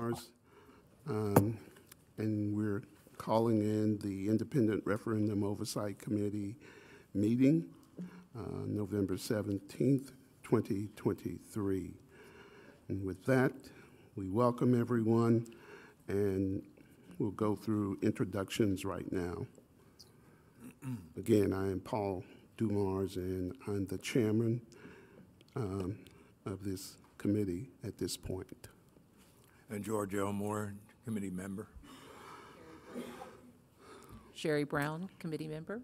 Um, And we're calling in the Independent Referendum Oversight Committee meeting, uh, November 17th, 2023. And with that, we welcome everyone, and we'll go through introductions right now. Again, I am Paul Dumars, and I'm the chairman um, of this committee at this point. And George Elmore, committee member. Sherry Brown, committee member.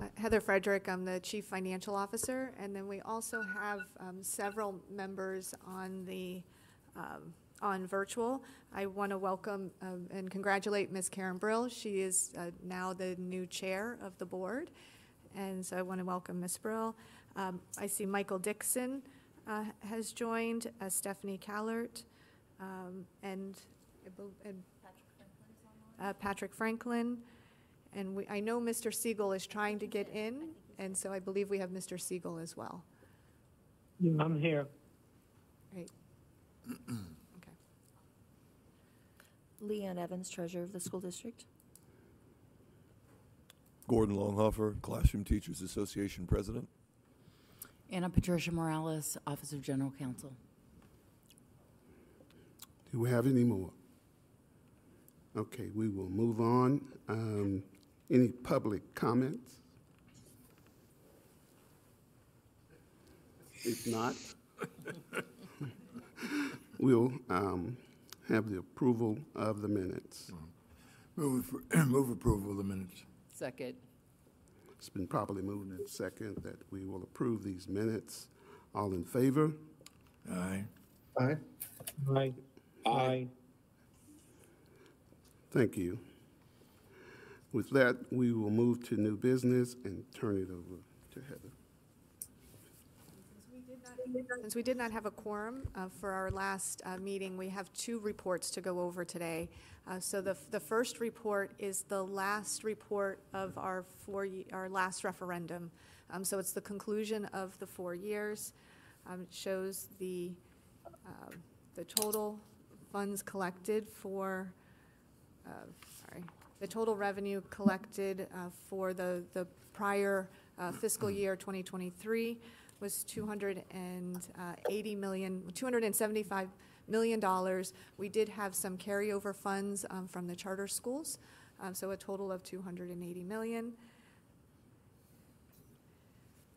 Uh, Heather Frederick, I'm the Chief Financial Officer, and then we also have um, several members on the, um, on virtual. I want to welcome um, and congratulate Ms. Karen Brill. She is uh, now the new chair of the board, and so I want to welcome Ms. Brill. Um, I see Michael Dixon uh, has joined, uh, Stephanie Callert, um, and and uh, Patrick Franklin. And we, I know Mr. Siegel is trying to get in, and so I believe we have Mr. Siegel as well. I'm here. Right. Okay. Leanne Evans, Treasurer of the School District. Gordon Longhofer, Classroom Teachers Association President. Anna Patricia Morales, Office of General Counsel. Do we have any more? Okay, we will move on. Um, Any public comments? If not, we'll um, have the approval of the minutes. Move, for- move approval of the minutes. Second. It's been properly moved and second that we will approve these minutes. All in favor? Aye. Aye. Aye. Aye. Thank you. With that, we will move to new business and turn it over to Heather. Since we did not have a quorum uh, for our last uh, meeting, we have two reports to go over today. Uh, So the, the first report is the last report of our four, ye- our last referendum. Um, So it's the conclusion of the four years. Um, It shows the, um, the total funds collected for, uh, sorry, the total revenue collected uh, for the, the prior uh, fiscal year 2023 was 280 million, 275 million dollars. We did have some carryover funds um, from the charter schools, um, so a total of 280 million.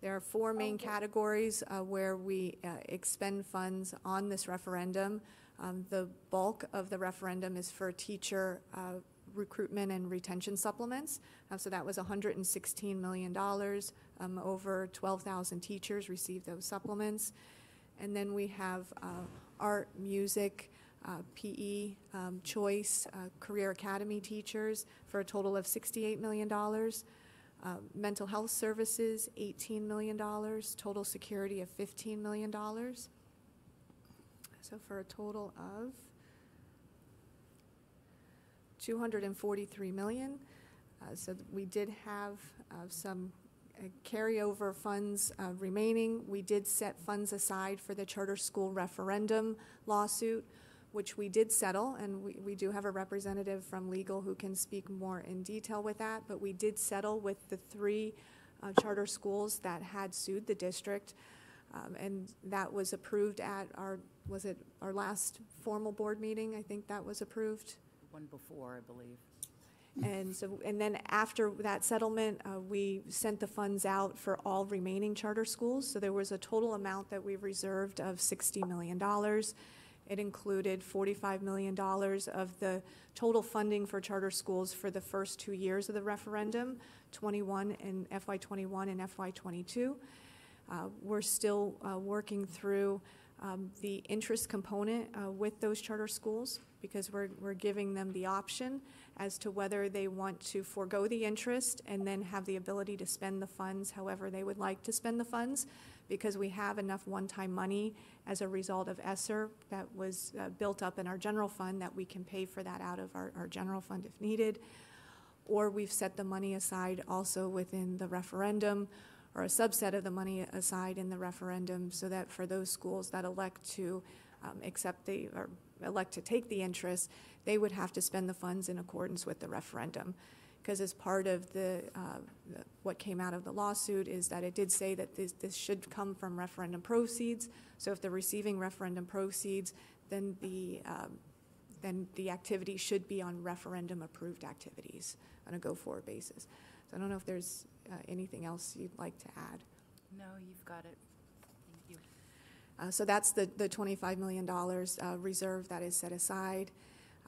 There are four main categories uh, where we uh, expend funds on this referendum. Um, The bulk of the referendum is for teacher uh, recruitment and retention supplements. Uh, So that was $116 million. Um, Over 12,000 teachers received those supplements. And then we have uh, art, music, uh, PE, um, choice, uh, career academy teachers for a total of $68 million. Uh, Mental health services, $18 million. Total security of $15 million. So for a total of 243 million. Uh, So we did have uh, some uh, carryover funds uh, remaining. We did set funds aside for the charter school referendum lawsuit, which we did settle, and we, we do have a representative from legal who can speak more in detail with that, but we did settle with the three uh, charter schools that had sued the district. Um, And that was approved at our, was it our last formal board meeting? I think that was approved. One before, I believe. And so, and then after that settlement, uh, we sent the funds out for all remaining charter schools. So there was a total amount that we reserved of $60 million. It included $45 million of the total funding for charter schools for the first two years of the referendum, 21 and FY '21 and FY '22. Uh, We're still uh, working through um, the interest component uh, with those charter schools because we're, we're giving them the option as to whether they want to forego the interest and then have the ability to spend the funds however they would like to spend the funds because we have enough one-time money as a result of ESSER that was uh, built up in our general fund that we can pay for that out of our, our general fund if needed. Or we've set the money aside also within the referendum or a subset of the money aside in the referendum so that for those schools that elect to um, accept the, or elect to take the interest, they would have to spend the funds in accordance with the referendum. Because as part of the, uh, the- what came out of the lawsuit is that it did say that this, this should come from referendum proceeds. So if they're receiving referendum proceeds, then the, um, then the activity should be on referendum-approved activities on a go-forward basis. So I don't know if there's uh, anything else you'd like to add. No, you've got it. Thank you. Uh, So that's the, the $25 million uh, reserve that is set aside.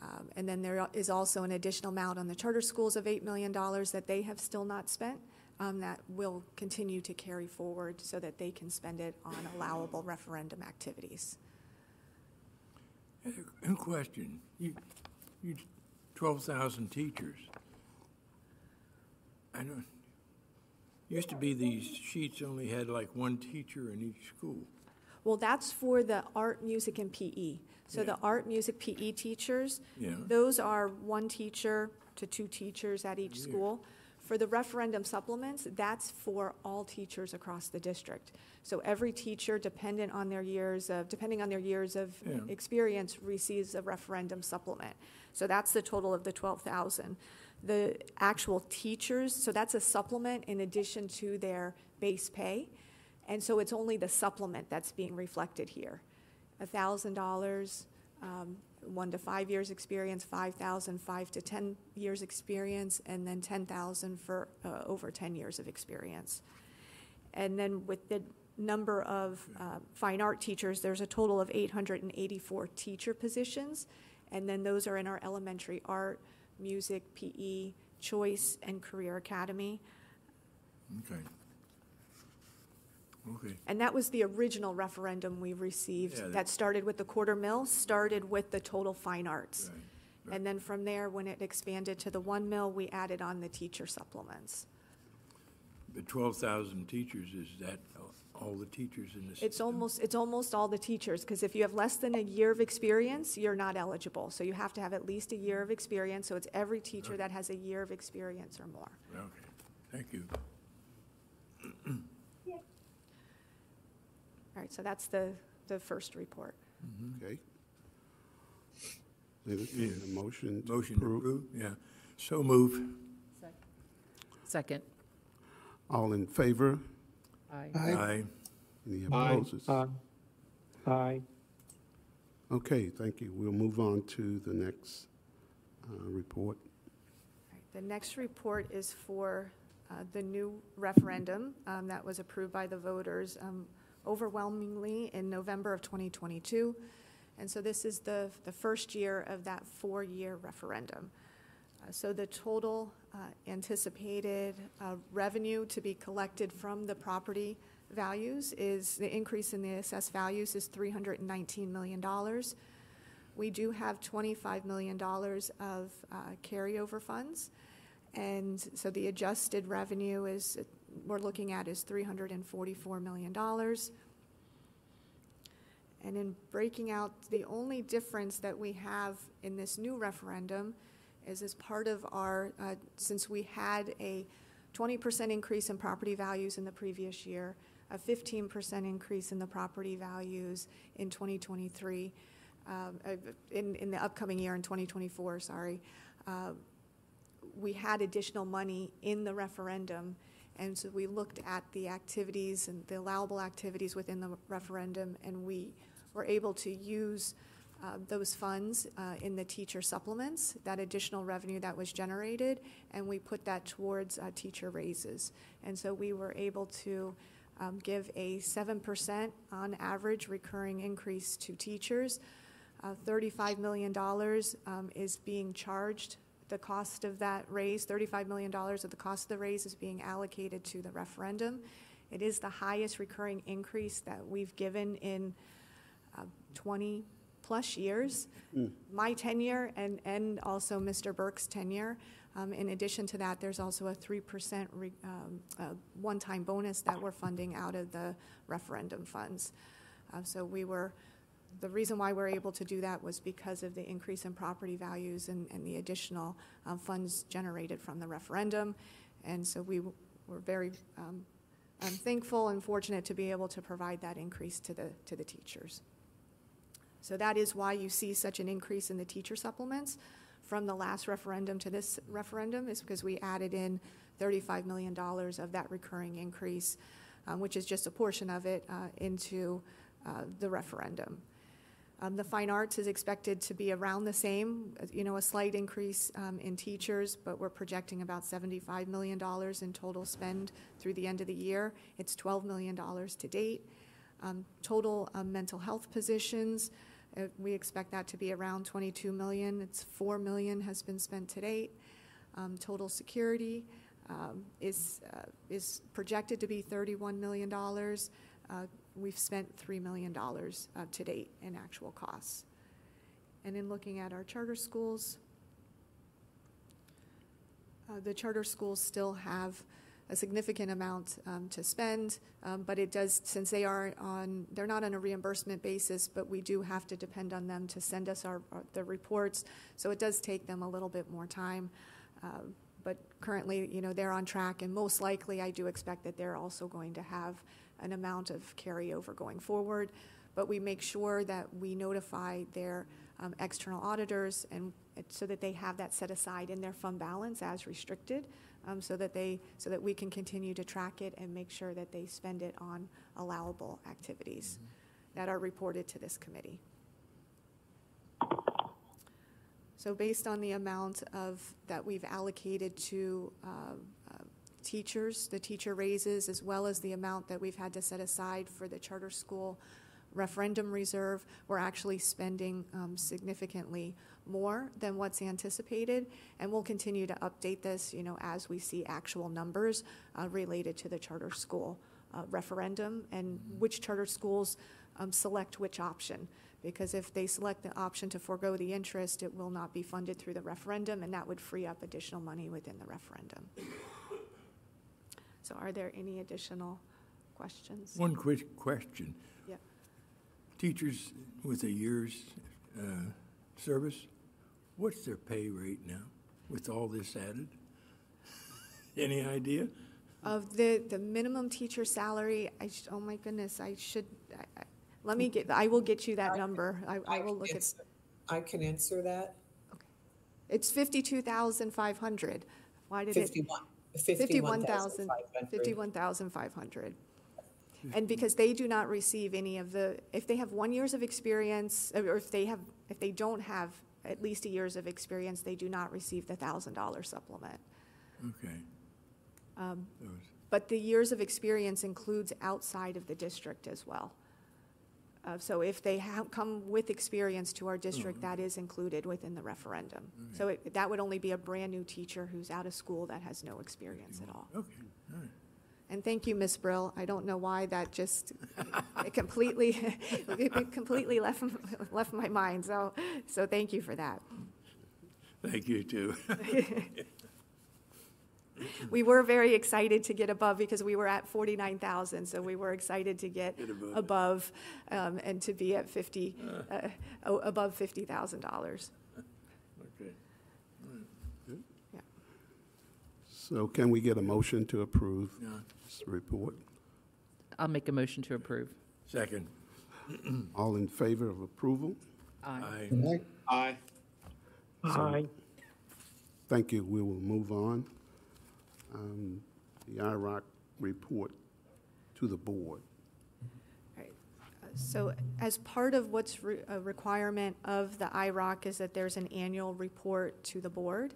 Um, And then there is also an additional amount on the charter schools of $8 million that they have still not spent um, that will continue to carry forward so that they can spend it on allowable referendum activities. A question, you, you, twelve thousand teachers. I don't, used to be these sheets only had like one teacher in each school. Well, that's for the art, music, and PE. So the art, music, PE teachers, Yeah. those are one teacher to two teachers at each Yeah. school. For the referendum supplements, that's for all teachers across the district. So every teacher, dependent on their years of, depending on their years of Yeah. experience, receives a referendum supplement. So that's the total of the twelve thousand. The actual teachers, so that's a supplement in addition to their base pay. And so it's only the supplement that's being reflected here. Thousand dollars, um, one to five years' experience, 5,000, five to ten years' experience, and then ten thousand for, uh, over ten years of experience. And then with the number of uh, fine art teachers, there's a total of 884 teacher positions. And then those are in our elementary art, music, PE, choice, and career academy. Okay. Okay, And that was the original referendum we received Yeah, that- that started with the quarter mill, started with the total fine arts. right. right. And then from there, when it expanded to the one mill, we added on the teacher supplements. The twelve thousand teachers, is that all the teachers in the system? It's almost, it's almost all the teachers, because if you have less than a year of experience, you're not eligible. So you have to have at least a year of experience, so it's every teacher that has a year of experience or more. Okay, thank you. All right, so that's the, the first report. Mm-hmm. Okay. Entertain a motion to Motion to approve. approve, yeah. So move. Second. Second. All in favor? Aye. Aye. Any Aye. opposes? Aye. Aye. Okay, thank you. We'll move on to the next uh, report. The next report is for uh, the new referendum um, that was approved by the voters um, overwhelmingly in November of 2022. And so this is the, the first year of that four-year referendum. Uh, So the total uh, anticipated uh, revenue to be collected from the property values is, the increase in the assessed values is $319 million. We do have $25 million of uh, carryover funds. And so the adjusted revenue is, we're looking at is $344 million. And in breaking out, the only difference that we have in this new referendum is as part of our, uh, since we had a 20% increase in property values in the previous year, a 15% increase in the property values in 2023, um, uh, in, in the upcoming year, in 2024, sorry, uh, we had additional money in the referendum, and so we looked at the activities and the allowable activities within the referendum, and we were able to use uh, those funds uh, in the teacher supplements, that additional revenue that was generated, and we put that towards uh, teacher raises. And so we were able to um, give a 7% on average recurring increase to teachers. Uh, $35 million um, is being charged the cost of that raise, $35 million of the cost of the raise is being allocated to the referendum. It is the highest recurring increase that we've given in 20-plus years. My tenure and, and also Mr. Burke's tenure. Um, In addition to that, there's also a 3% re- um, uh, one-time bonus that we're funding out of the referendum funds. Uh, So we were, the reason why we're able to do that was because of the increase in property values and, and the additional um, funds generated from the referendum. And so we were very um, um, thankful and fortunate to be able to provide that increase to the, to the teachers. So that is why you see such an increase in the teacher supplements from the last referendum to this referendum, is because we added in $35 million of that recurring increase, um, which is just a portion of it, uh, into uh, the referendum. Um, The fine arts is expected to be around the same, uh, you know, a slight increase um, in teachers, but we're projecting about $75 million in total spend through the end of the year. It's $12 million to date. Um, Total um, mental health positions, uh, we expect that to be around 22 million. It's 4 million has been spent to date. Um, Total security um, is, uh, is projected to be $31 million. Uh, We've spent $3 million uh, to date in actual costs. And in looking at our charter schools, uh, the charter schools still have a significant amount um, to spend, um, but it does, since they are on, they're not on a reimbursement basis, but we do have to depend on them to send us our, our- the reports, so it does take them a little bit more time. Um, But currently, you know, they're on track, and most likely, I do expect that they're also going to have an amount of carryover going forward. But we make sure that we notify their um, external auditors and so that they have that set aside in their fund balance as restricted, um, so that they, so that we can continue to track it and make sure that they spend it on allowable activities that are reported to this committee. So based on the amount of, that we've allocated to uh, uh, teachers, the teacher raises, as well as the amount that we've had to set aside for the charter school referendum reserve, we're actually spending um, significantly more than what's anticipated. And we'll continue to update this, you know, as we see actual numbers uh, related to the charter school uh, referendum and which charter schools um, select which option. Because if they select the option to forego the interest, it will not be funded through the referendum, and that would free up additional money within the referendum. So are there any additional questions? One quick question teachers with a year's uh, service, what's their pay rate now with all this added? Any idea? Of the, the minimum teacher salary, I sh- oh my goodness, I should, I, I, let me get, I will get you that number. I, I will look at, I can answer that. it's fifty-two thousand five hundred. Why did it? 51, 51,500. 51,500. And because they do not receive any of the, if they have one years of experience, or if they have, if they don't have at least a years of experience, they do not receive the thousand dollar supplement. Okay. Um, But the years of experience includes outside of the district as well. Uh, So if they have come with experience to our district, that is included within the referendum. So it- that would only be a brand-new teacher who's out of school that has no experience at all. Okay, all right. And thank you, Ms. Brill. I don't know why that just it completely, it completely left, left my mind, so, so thank you for that. Thank you, too. We were very excited to get above because we were at 49,000, so we were excited to get Get above above um, and to be at 50, uh, o- above $50,000. Okay. So can we get a motion to approve Yeah. this report? I'll make a motion to approve. Second. All in favor of approval? Aye. Aye. Aye. Thank you. We will move on. Um, The IROC report to the board. Right. So as part of what's re- a requirement of the IROC is that there's an annual report to the board.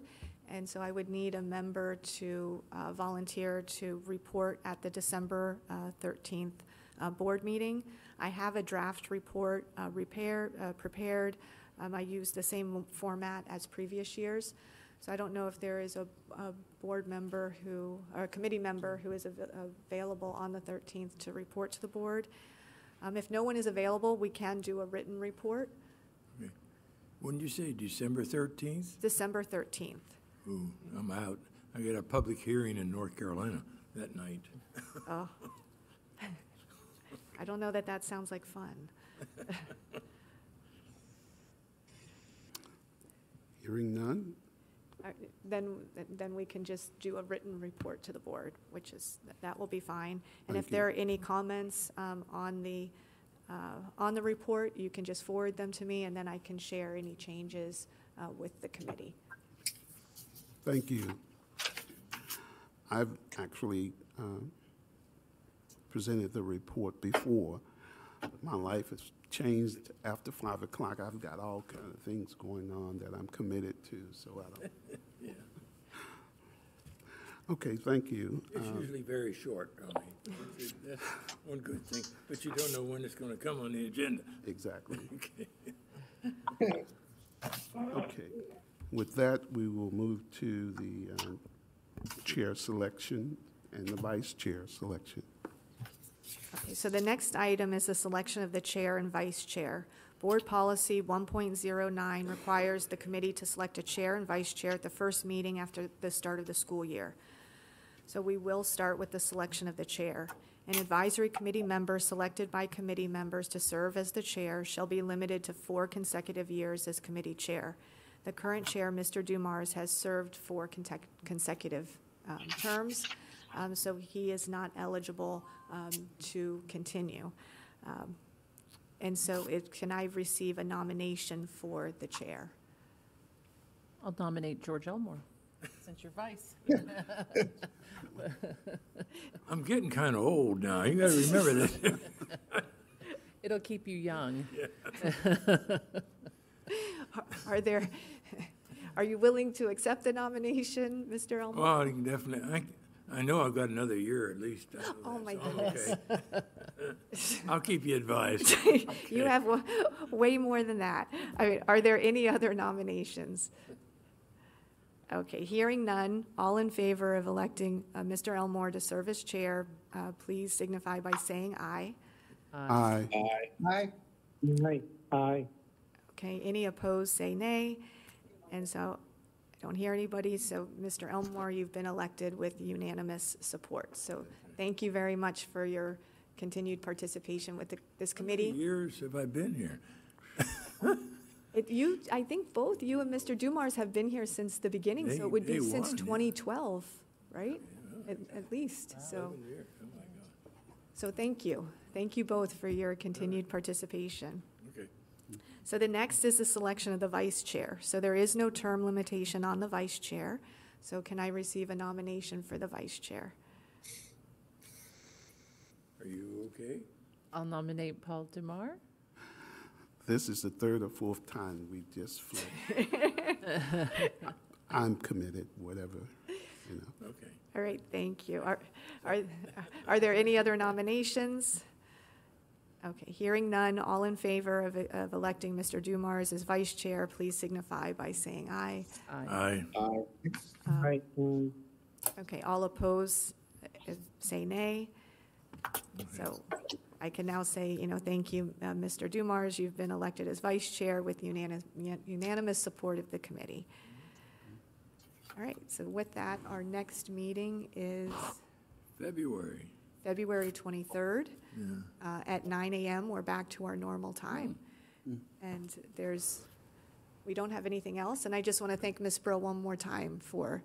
And so I would need a member to uh, volunteer to report at the December uh, 13th uh, board meeting. I have a draft report uh, repair, uh, prepared. Um, I use the same format as previous years. So I don't know if there is a, a board member who, or a committee member who is av- available on the 13th to report to the board. Um, If no one is available, we can do a written report, Okay. When did you say, December 13th? December 13th. Ooh, I'm out. I got a public hearing in North Carolina that night. Oh. I don't know that that sounds like fun. Hearing none? Uh, Then, then we can just do a written report to the board, which is, that will be fine. And if Thank you. there are any comments um, on the uh, on the report, you can just forward them to me, and then I can share any changes uh, with the committee. Thank you. I've actually um, presented the report before. My life has changed after 5 o'clock. I've got all kind of things going on that I'm committed to, so I don't. Okay, thank you. It's Uh, usually very short, Tony. That's one good thing, but you don't know when it's gonna come on the agenda. Exactly. Okay. Okay. With that, we will move to the um, chair selection and the vice chair selection. Okay, so the next item is the selection of the chair and vice chair. Board Policy 1.09 requires the committee to select a chair and vice chair at the first meeting after the start of the school year. So we will start with the selection of the chair. An advisory committee member selected by committee members to serve as the chair shall be limited to four consecutive years as committee chair. The current chair, Mr. Dumars, has served four consecutive um, terms, um, so he is not eligible um, to continue. Um, And so it, can I receive a nomination for the chair? I'll nominate George Elmore, since you're vice. I'm getting kinda old now, you gotta remember that. It'll keep you young. Are there, are you willing to accept the nomination, Mr. Elmore? Well, you can definitely, I, I know I've got another year at least. I know Oh, that, my so I'm goodness. okay. I'll keep you advised. You have wa- way more than that. I mean, are there any other nominations? Okay, hearing none, all in favor of electing uh, Mr. Elmore to serve as chair, uh, please signify by saying aye. Aye. Aye. Aye. Aye. Okay, any opposed, say nay. And so I don't hear anybody, so Mr. Elmore, you've been elected with unanimous support. So thank you very much for your continued participation with the- this How many committee. years have I been here? It- You, I think both you and Mr. Dumars have been here since the beginning, so it would be since one, yeah. 2012, right? At at least, so, oh so thank you. Thank you both for your continued participation. Okay. So the next is the selection of the vice chair. So there is no term limitation on the vice chair. So can I receive a nomination for the vice chair? Are you okay? I'll nominate Paul Dumar. This is the third or fourth time we just flipped. I'm committed, whatever, you know. Okay. All right, thank you. Are, are, are there any other nominations? Okay, hearing none, all in favor of, of electing Mr. Dumars as vice chair, please signify by saying aye. Aye. Aye. Aye. Aye. Okay, all opposed, uh, say nay. So I can now say, you know, thank you, uh, Mr. Dumars, you've been elected as vice chair with unanimous, unanimous support of the committee. All right, so with that, our next meeting is February. February 23rd Yeah. uh, at 9 AM. We're back to our normal time. And there's, we don't have anything else. And I just want to thank Ms. Brill one more time for,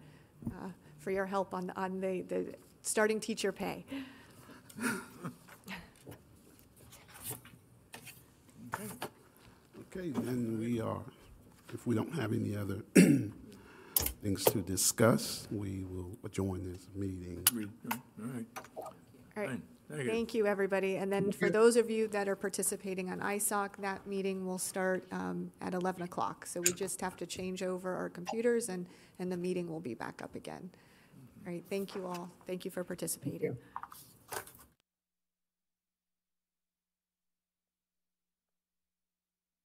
uh, for your help on, on the, the starting teacher pay. Okay, then we are, if we don't have any other things to discuss, we will adjourn this meeting. Re- All right. All right, Thank you. thank you, everybody. And then for those of you that are participating on ISOC, that meeting will start um, at 11 o'clock. So we just have to change over our computers and, and the meeting will be back up again. All right, thank you all. Thank you for participating.